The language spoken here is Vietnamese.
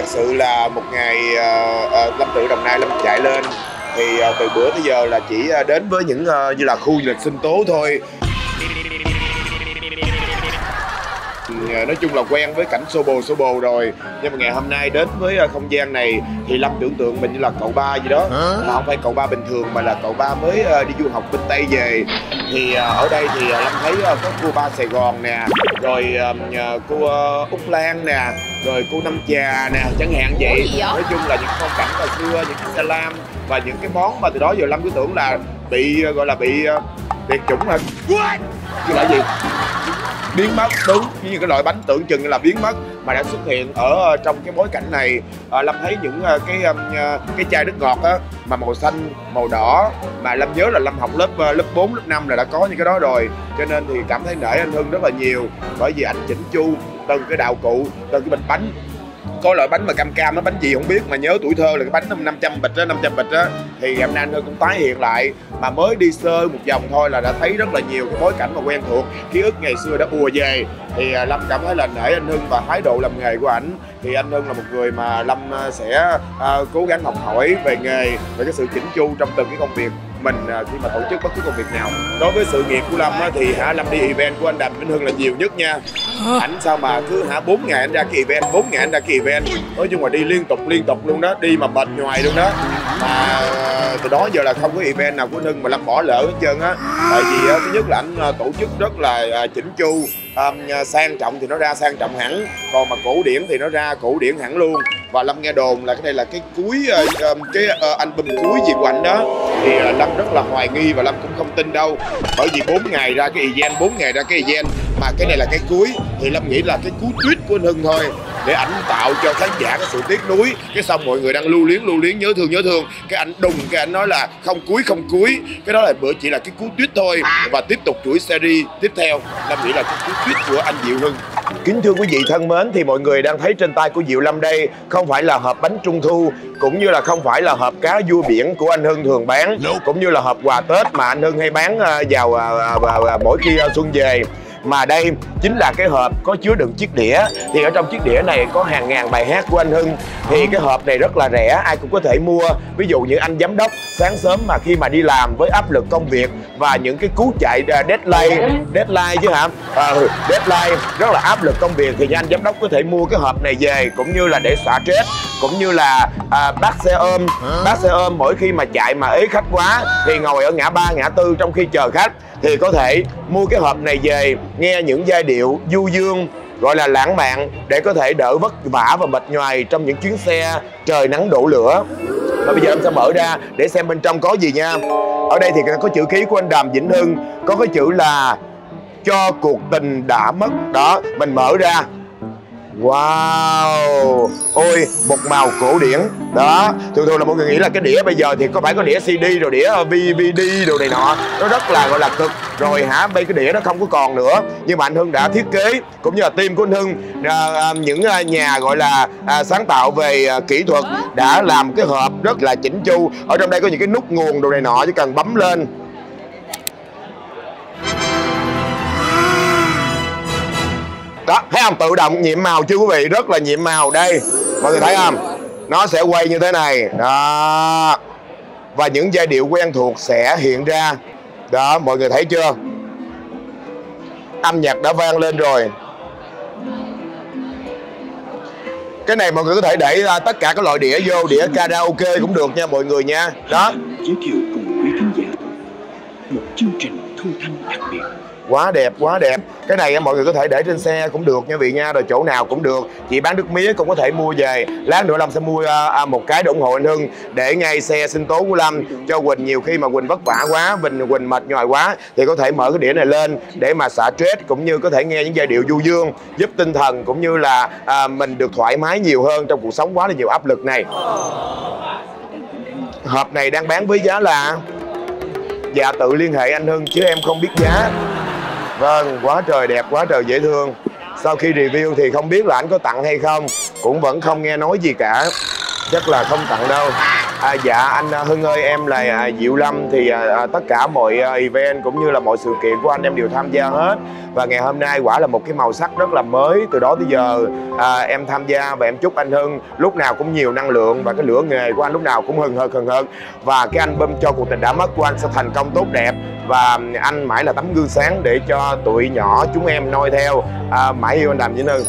thật sự là một ngày uh, uh, Lâm Tự Đồng Nai Lâm chạy lên. Thì uh, từ bữa tới giờ là chỉ uh, đến với những uh, như là khu du lịch sinh tố thôi. Nói chung là quen với cảnh xô bồ xô bồ rồi. Nhưng mà ngày hôm nay đến với ờ, không gian này thì lâm tưởng tượng mình như là cậu ba gì đó. Mà không phải cậu ba bình thường mà là cậu ba mới ờ, đi du học bên tây về. Thì ở đây thì lâm thấy có cô ba sài gòn nè rồi cô úc lan nè rồi cô năm trà nè chẳng hạn vậy. Nói chung là những phong cảnh hồi xưa những cái salam và những cái món mà từ đó giờ lâm cứ tưởng là bị gọi là bị tuyệt chủng hả? Chứ là gì biến mất đúng như cái loại bánh tưởng chừng là biến mất mà đã xuất hiện ở ờ, trong cái bối cảnh này. À, lâm thấy những uh, cái um, cái chai nước ngọt á mà màu xanh màu đỏ mà lâm nhớ là lâm học lớp uh, lớp 4, lớp 5 là đã có những cái đó rồi. Cho nên thì cảm thấy nể anh hưng rất là nhiều bởi vì anh chỉnh chu từng cái đạo cụ từng cái bịch bánh có loại bánh mà cam cam nó bánh gì không biết mà nhớ tuổi thơ là cái bánh 500 bịch á 500 bịch á. Thì em nay cũng tái hiện lại mà mới đi sơ một vòng thôi là đã thấy rất là nhiều cái bối cảnh mà quen thuộc ký ức ngày xưa đã ùa về. Thì à, lâm cảm thấy là nể anh hưng và thái độ làm nghề của ảnh. Thì anh hưng là một người mà lâm à, sẽ uh, cố gắng học hỏi về nghề về cái sự chỉnh chu trong từng cái công việc mình à, khi mà tổ chức bất cứ công việc nào. Đối với sự nghiệp của lâm thì hả lâm đi event của anh đàm vĩnh hưng là nhiều nhất nha. Ảnh sao mà cứ hả bốn ngày anh ra kỳ event bốn ngày anh ra kỳ event. Nói chung là đi liên tục liên tục luôn đó đi mà mệt nhoài luôn đó. Mà à, từ đó giờ là không có event nào của hưng mà lâm bỏ lỡ hết trơn á. Tại vì à, thứ nhất là anh tổ chức rất là chỉnh chu um, sang trọng thì nó ra sang trọng hẳn. Còn mà cổ điển thì nó ra cổ điển hẳn luôn và lâm nghe đồn là cái này là cái cuối uh, cái uh, album cuối diệp quạnh đó. Thì uh, lâm rất là hoài nghi và lâm cũng không tin đâu. Bởi vì 4 ngày ra cái event 4 ngày ra cái event mà cái này là cái cuối. Thì lâm nghĩ là cái cú tweet của anh hưng thôi để ảnh tạo cho khán giả cái sự tiếc nuối. Cái xong mọi người đang lưu luyến lưu luyến nhớ thương nhớ thương. Cái anh đùng cái anh nói là không cuối không cuối. Cái đó là bữa chỉ là cái cú tuyết thôi. Và tiếp tục chuỗi series tiếp theo. Lâm nghĩ là cái cú tuyết của anh diệu hưng. Kính thưa quý vị thân mến thì mọi người đang thấy trên tay của diệu lâm đây không phải là hộp bánh trung thu cũng như là không phải là hộp cá vua biển của anh hưng thường bán cũng như là hộp quà tết mà anh hưng hay bán à, vào à, à, mỗi khi xuân về mà đây chính là cái hộp có chứa đựng chiếc đĩa. Thì ở trong chiếc đĩa này có hàng ngàn bài hát của anh Hưng. Thì cái hộp này rất là rẻ ai cũng có thể mua. Ví dụ như anh giám đốc sáng sớm mà khi mà đi làm với áp lực công việc và những cái cú chạy deadline deadline chứ hả? À, deadline rất là áp lực công việc. Thì anh giám đốc có thể mua cái hộp này về cũng như là để xả stress cũng như là à, bác xe ôm. Bác xe ôm mỗi khi mà chạy mà ế khách quá thì ngồi ở ngã ba ngã tư trong khi chờ khách thì có thể mua cái hộp này về nghe những giai điệu du dương gọi là lãng mạn để có thể đỡ vất vả và mệt nhoài trong những chuyến xe trời nắng đổ lửa. Và bây giờ em sẽ mở ra để xem bên trong có gì nha. Ở đây thì có chữ ký của anh Đàm Vĩnh Hưng có cái chữ là cho cuộc tình đã mất đó mình mở ra. Wow. Ôi một màu cổ điển. Đó Thường thường là mọi người nghĩ là cái đĩa bây giờ thì có phải có đĩa CD rồi đĩa DVD đồ này nọ. Nó rất là gọi là cực. Rồi hả bây cái đĩa nó không có còn nữa. Nhưng mà anh Hưng đã thiết kế Cũng như là team của anh Hưng à, à, Những à, nhà gọi là à, sáng tạo về à, kỹ thuật Đã làm cái hộp rất là chỉnh chu. Ở trong đây có những cái nút nguồn đồ này nọ Chỉ cần bấm lên. Đó thấy không? Tự động nhiệm màu chưa quý vị rất là nhiệm màu đây. Mọi người thấy không? Nó sẽ quay như thế này. Đó. Và những giai điệu quen thuộc sẽ hiện ra. Đó mọi người thấy chưa? Âm nhạc đã vang lên rồi. Cái này mọi người có thể để uh, tất cả các loại đĩa vô đĩa karaoke cũng được nha mọi người nha. Đó. Giới thiệu cùng quý khán giả một chương trình thu thanh quá đẹp quá đẹp. Cái này mọi người có thể để trên xe cũng được nha vị nha rồi chỗ nào cũng được. Chị bán nước mía cũng có thể mua về. Lát nữa lâm sẽ mua à, à một cái để ủng hộ anh hưng để ngay xe sinh tố của lâm. Cho quỳnh nhiều khi mà quỳnh vất vả quá quỳnh quỳnh mệt nhòi quá thì có thể mở cái đĩa này lên để mà xả stress cũng như có thể nghe những giai điệu du dương giúp tinh thần cũng như là à, mình được thoải mái nhiều hơn trong cuộc sống. Quá là nhiều áp lực này. Hộp này đang bán với giá là dạ tự liên hệ anh hưng chứ em không biết giá. Vâng, quá trời đẹp, quá trời dễ thương. Sau khi review thì không biết là anh có tặng hay không Cũng vẫn không nghe nói gì cả. Chắc là không tặng đâu. À, dạ anh à, Hưng ơi em là à, Diệu Lâm. Thì à, à, tất cả mọi à, event cũng như là mọi sự kiện của anh em đều tham gia hết. Và ngày hôm nay quả là một cái màu sắc rất là mới từ đó tới giờ. À, em tham gia và em chúc anh Hưng lúc nào cũng nhiều năng lượng và cái lửa nghề của anh lúc nào cũng hừng hực hừng hực. Và cái album cho cuộc tình đã mất của anh sẽ thành công tốt đẹp. Và anh mãi là tấm gương sáng để cho tụi nhỏ chúng em noi theo. À, mãi yêu anh Đàm Vĩnh Hưng.